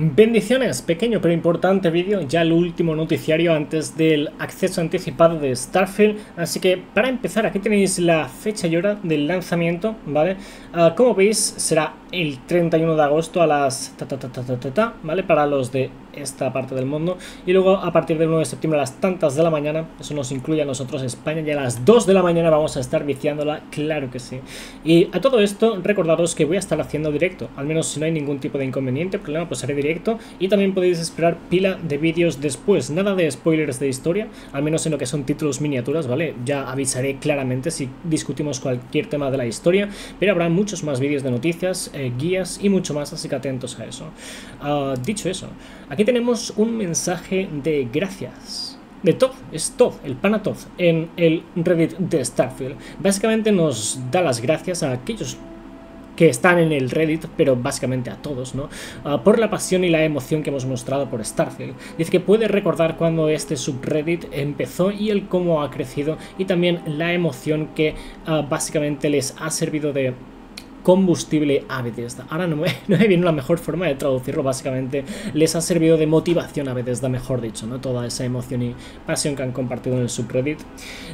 Bendiciones, pequeño pero importante vídeo, ya el último noticiario antes del acceso anticipado de Starfield, así que para empezar aquí tenéis la fecha y hora del lanzamiento, ¿vale? Uh, como veis será el 31 de agosto a las ta, ta, ta, ¿vale? Para los de esta parte del mundo y luego a partir del 9 de septiembre a las tantas de la mañana, eso nos incluye a nosotros España y a las 2 de la mañana vamos a estar viciándola, claro que sí. Y a todo esto recordaros que voy a estar haciendo directo, al menos si no hay ningún tipo de inconveniente, problema pues haré directo y también podéis esperar pila de vídeos después, nada de spoilers de historia, al menos en lo que son títulos miniaturas, ¿vale? Ya avisaré claramente si discutimos cualquier tema de la historia, pero habrá muchos más vídeos de noticias, eh, guías y mucho más, así que atentos a eso. Uh, dicho eso, aquí tenemos un mensaje de gracias de Todd, es Todd, el pana en el Reddit de Starfield. Básicamente nos da las gracias a aquellos que están en el Reddit, pero básicamente a todos, ¿no? Uh, por la pasión y la emoción que hemos mostrado por Starfield. Dice que puede recordar cuando este subreddit empezó y el cómo ha crecido y también la emoción que uh, básicamente les ha servido de combustible a Bethesda. Ahora no me, no viene la mejor forma de traducirlo, básicamente les ha servido de motivación a Bethesda, mejor dicho, ¿no? Toda esa emoción y pasión que han compartido en el subreddit.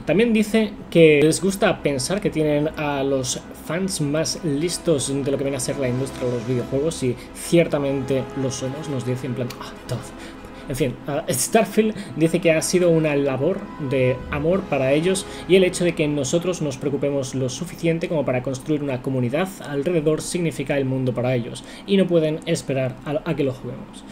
También dice que les gusta pensar que tienen a los fans más listos de lo que viene a ser la industria de los videojuegos y ciertamente lo somos, nos dice en plan, ah, en fin, uh, Starfield dice que ha sido una labor de amor para ellos y el hecho de que nosotros nos preocupemos lo suficiente como para construir una comunidad alrededor significa el mundo para ellos y no pueden esperar a, que lo juguemos.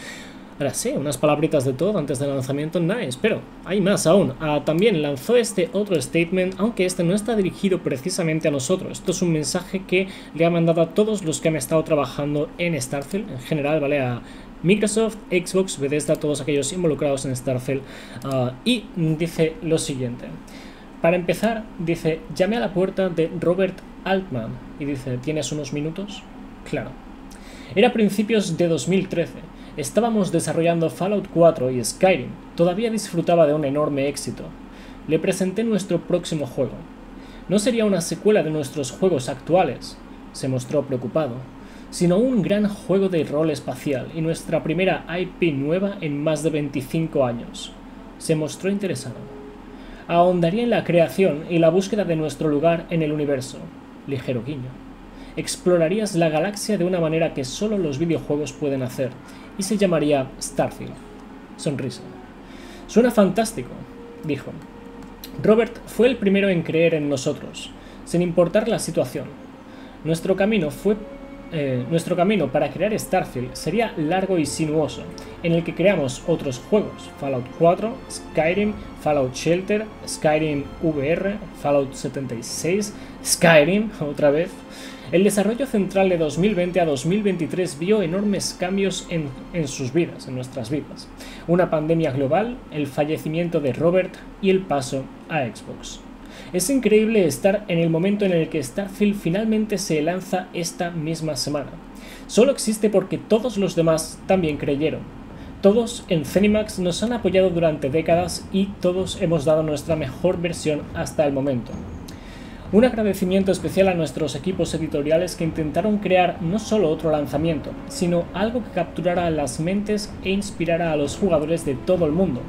Ahora sí, unas palabritas de todo antes del lanzamiento, nice, pero hay más aún. Uh, también lanzó este otro statement, aunque este no está dirigido precisamente a nosotros. Esto es un mensaje que le ha mandado a todos los que han estado trabajando en Starfield, en general, ¿vale? Microsoft, Xbox, Bethesda, todos aquellos involucrados en Starfield. Uh, y dice lo siguiente. Para empezar, dice, llame a la puerta de Robert Altman. Y dice, ¿tienes unos minutos? Claro. Era principios de 2013. Estábamos desarrollando Fallout 4 y Skyrim. Todavía disfrutaba de un enorme éxito. Le presenté nuestro próximo juego. No sería una secuela de nuestros juegos actuales. Se mostró preocupado sino un gran juego de rol espacial y nuestra primera IP nueva en más de 25 años. Se mostró interesado. Ahondaría en la creación y la búsqueda de nuestro lugar en el universo. Ligero guiño. Explorarías la galaxia de una manera que solo los videojuegos pueden hacer, y se llamaría Starfield. Sonrisa. Suena fantástico, dijo. Robert fue el primero en creer en nosotros, sin importar la situación. Nuestro camino fue eh, nuestro camino para crear Starfield sería largo y sinuoso, en el que creamos otros juegos, Fallout 4, Skyrim, Fallout Shelter, Skyrim VR, Fallout 76, Skyrim otra vez. El desarrollo central de 2020 a 2023 vio enormes cambios en, en sus vidas, en nuestras vidas. Una pandemia global, el fallecimiento de Robert y el paso a Xbox. Es increíble estar en el momento en el que Starfield finalmente se lanza esta misma semana. Solo existe porque todos los demás también creyeron. Todos en Zenimax nos han apoyado durante décadas y todos hemos dado nuestra mejor versión hasta el momento. Un agradecimiento especial a nuestros equipos editoriales que intentaron crear no solo otro lanzamiento, sino algo que capturara las mentes e inspirara a los jugadores de todo el mundo,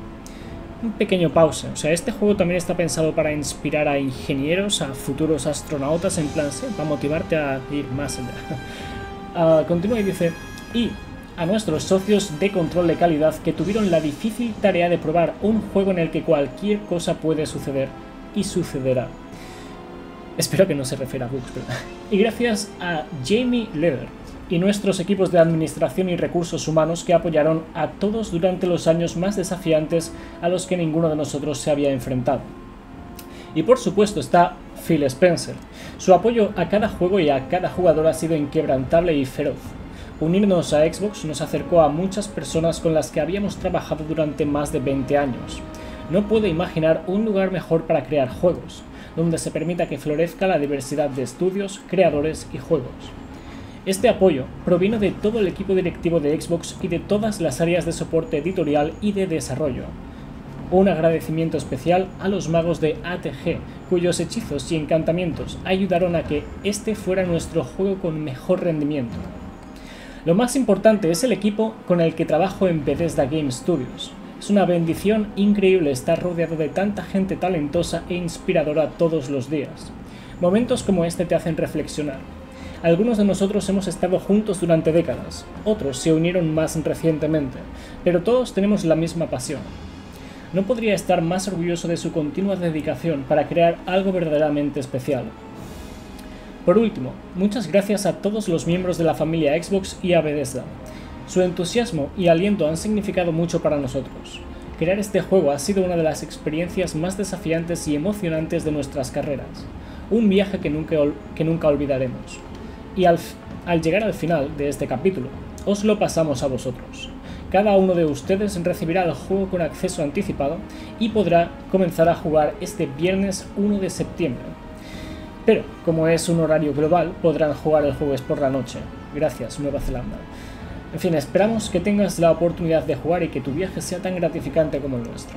un pequeño pausa. O sea, este juego también está pensado para inspirar a ingenieros, a futuros astronautas, en plan, sí, para motivarte a ir más allá. Uh, continúa y dice, y a nuestros socios de control de calidad que tuvieron la difícil tarea de probar un juego en el que cualquier cosa puede suceder y sucederá. Espero que no se refiera a bugs, ¿verdad? Y gracias a Jamie Leather, y nuestros equipos de administración y recursos humanos que apoyaron a todos durante los años más desafiantes a los que ninguno de nosotros se había enfrentado. Y por supuesto está Phil Spencer. Su apoyo a cada juego y a cada jugador ha sido inquebrantable y feroz. Unirnos a Xbox nos acercó a muchas personas con las que habíamos trabajado durante más de 20 años. No puedo imaginar un lugar mejor para crear juegos, donde se permita que florezca la diversidad de estudios, creadores y juegos. Este apoyo provino de todo el equipo directivo de Xbox y de todas las áreas de soporte editorial y de desarrollo. Un agradecimiento especial a los magos de ATG, cuyos hechizos y encantamientos ayudaron a que este fuera nuestro juego con mejor rendimiento. Lo más importante es el equipo con el que trabajo en Bethesda Game Studios. Es una bendición increíble estar rodeado de tanta gente talentosa e inspiradora todos los días. Momentos como este te hacen reflexionar. Algunos de nosotros hemos estado juntos durante décadas, otros se unieron más recientemente, pero todos tenemos la misma pasión. No podría estar más orgulloso de su continua dedicación para crear algo verdaderamente especial. Por último, muchas gracias a todos los miembros de la familia Xbox y a Bethesda. Su entusiasmo y aliento han significado mucho para nosotros. Crear este juego ha sido una de las experiencias más desafiantes y emocionantes de nuestras carreras. Un viaje que nunca, que nunca olvidaremos. Y al, llegar al final de este capítulo, os lo pasamos a vosotros. Cada uno de ustedes recibirá el juego con acceso anticipado y podrá comenzar a jugar este viernes 1 de septiembre, pero, como es un horario global, podrán jugar el jueves por la noche. Gracias, Nueva Zelanda. En fin, esperamos que tengas la oportunidad de jugar y que tu viaje sea tan gratificante como el nuestro.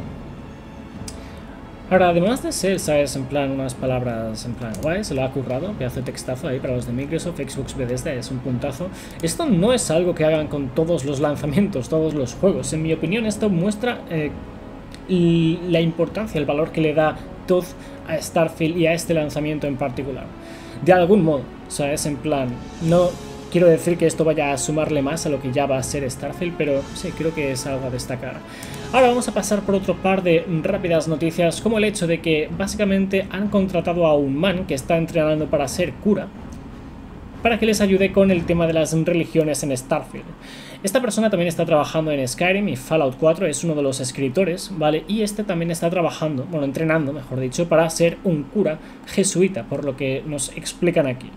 Ahora, además de ser, ¿sabes? En plan, unas palabras en plan guay, se lo ha currado, pedazo de textazo ahí para los de Microsoft, Xbox Bethesda, es un puntazo. Esto no es algo que hagan con todos los lanzamientos, todos los juegos. En mi opinión, esto muestra eh, la importancia, el valor que le da Todd a Starfield y a este lanzamiento en particular. De algún modo, o sea, es en plan, no quiero decir que esto vaya a sumarle más a lo que ya va a ser Starfield, pero sí, creo que es algo a destacar. Ahora vamos a pasar por otro par de rápidas noticias, como el hecho de que básicamente han contratado a un man que está entrenando para ser cura, para que les ayude con el tema de las religiones en Starfield. Esta persona también está trabajando en Skyrim y Fallout 4, es uno de los escritores, ¿vale? Y este también está trabajando, bueno, entrenando, mejor dicho, para ser un cura jesuita, por lo que nos explican aquí.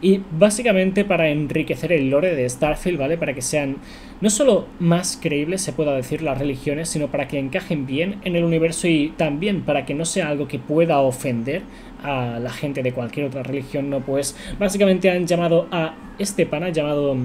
Y básicamente para enriquecer el lore de Starfield, ¿vale? Para que sean no solo más creíbles, se pueda decir, las religiones, sino para que encajen bien en el universo y también para que no sea algo que pueda ofender a la gente de cualquier otra religión, ¿no? Pues básicamente han llamado a este pana llamado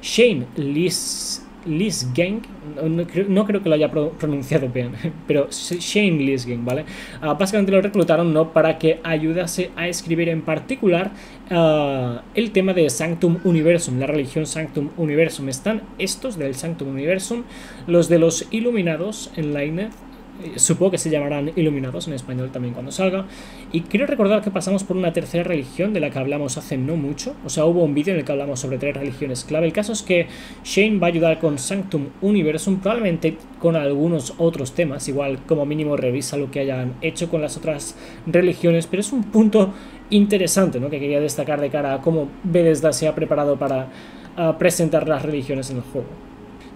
Shane Lis, Lisgang, no, no, creo que lo haya pronunciado bien, pero Shane Lisgang, ¿vale? Uh, básicamente lo reclutaron ¿no? para que ayudase a escribir en particular uh, el tema de Sanctum Universum, la religión Sanctum Universum. Están estos del Sanctum Universum, los de los iluminados en la INED, supongo que se llamarán Iluminados en español también cuando salga. Y quiero recordar que pasamos por una tercera religión de la que hablamos hace no mucho. O sea, hubo un vídeo en el que hablamos sobre tres religiones clave. El caso es que Shane va a ayudar con Sanctum Universum, probablemente con algunos otros temas. Igual, como mínimo, revisa lo que hayan hecho con las otras religiones. Pero es un punto interesante ¿no? que quería destacar de cara a cómo Bethesda se ha preparado para uh, presentar las religiones en el juego.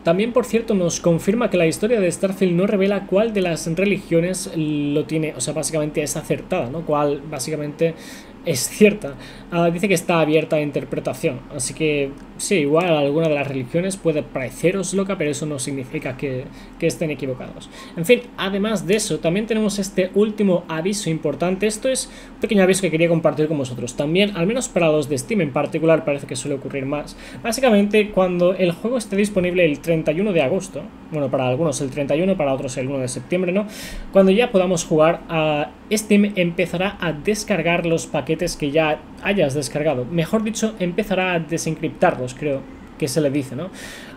También, por cierto, nos confirma que la historia de Starfield no revela cuál de las religiones lo tiene, o sea, básicamente es acertada, ¿no? Cuál básicamente es cierta. Uh, dice que está abierta a interpretación, así que sí, igual alguna de las religiones puede pareceros loca, pero eso no significa que, que, estén equivocados. En fin, además de eso, también tenemos este último aviso importante. Esto es un pequeño aviso que quería compartir con vosotros. También, al menos para los de Steam en particular, parece que suele ocurrir más. Básicamente, cuando el juego esté disponible el 31 de agosto, bueno, para algunos el 31, para otros el 1 de septiembre, ¿no? Cuando ya podamos jugar, a Steam empezará a descargar los paquetes que ya hayas descargado. Mejor dicho, empezará a desencriptarlos, creo que se le dice, ¿no?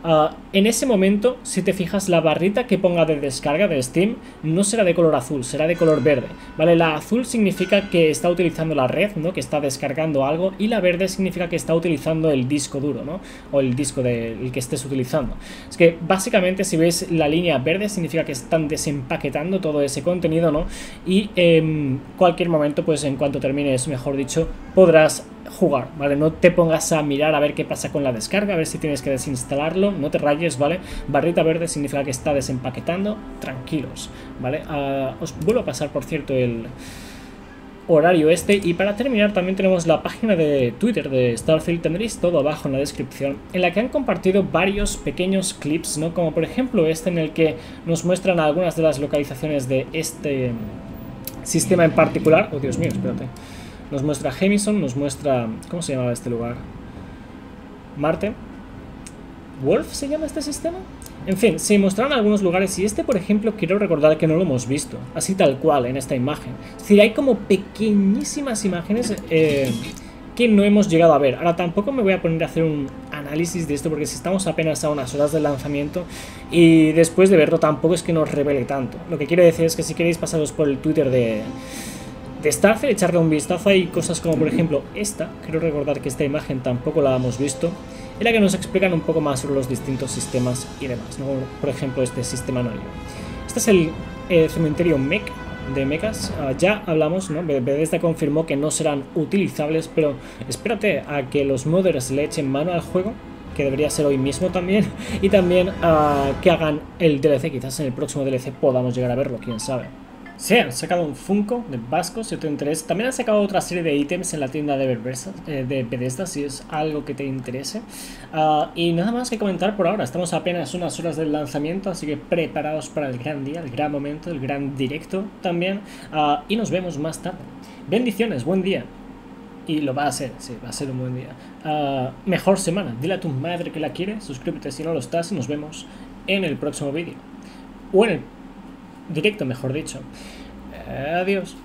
Uh, en ese momento, si te fijas, la barrita que ponga de descarga de Steam no será de color azul, será de color verde, ¿vale? La azul significa que está utilizando la red, ¿no? Que está descargando algo y la verde significa que está utilizando el disco duro, ¿no? O el disco del que estés utilizando. Es que básicamente si ves la línea verde significa que están desempaquetando todo ese contenido, ¿no? Y en cualquier momento, pues en cuanto termines, mejor dicho, podrás jugar, ¿vale? No te pongas a mirar a ver qué pasa con la descarga, a ver si tienes que desinstalarlo, no te rayes, ¿vale? Barrita verde significa que está desempaquetando, tranquilos, ¿vale? Uh, os vuelvo a pasar, por cierto, el horario este y para terminar también tenemos la página de Twitter de Starfield, tendréis todo abajo en la descripción, en la que han compartido varios pequeños clips, ¿no? Como por ejemplo este en el que nos muestran algunas de las localizaciones de este sistema en particular. Oh, Dios mío, espérate. Nos muestra Jamison, nos muestra... ¿Cómo se llamaba este lugar? Marte. ¿Wolf se llama este sistema? En fin, se mostraron algunos lugares y este, por ejemplo, quiero recordar que no lo hemos visto, así tal cual, en esta imagen. Es decir, hay como pequeñísimas imágenes eh, que no hemos llegado a ver. Ahora, tampoco me voy a poner a hacer un análisis de esto porque si estamos apenas a unas horas del lanzamiento y después de verlo tampoco es que nos revele tanto. Lo que quiero decir es que si queréis pasaros por el Twitter de, de Starfield, echarle un vistazo, hay cosas como por ejemplo esta, quiero recordar que esta imagen tampoco la hemos visto, en la que nos explican un poco más sobre los distintos sistemas y demás, ¿no? por ejemplo este sistema anual. Este es el eh, cementerio mech de mechas. Ah, ya hablamos, ¿no? Bethesda confirmó que no serán utilizables, pero espérate a que los modders le echen mano al juego, que debería ser hoy mismo también, y también a que hagan el DLC, quizás en el próximo DLC podamos llegar a verlo, quién sabe. Sí, han sacado un Funko de Vasco, si te interesa. También han sacado otra serie de ítems en la tienda de, eh, de Bethesda, si es algo que te interese. Ah, y nada más que comentar por ahora. Estamos apenas unas horas del lanzamiento, así que preparados para el gran día, el gran momento, el gran directo también. Ah, y nos vemos más tarde. Bendiciones, buen día. Y lo va a ser, sí, va a ser un buen día. Ah, mejor semana. Dile a tu madre que la quiere, suscríbete si no lo estás y nos vemos en el próximo vídeo. O en el directo, mejor dicho. Adiós.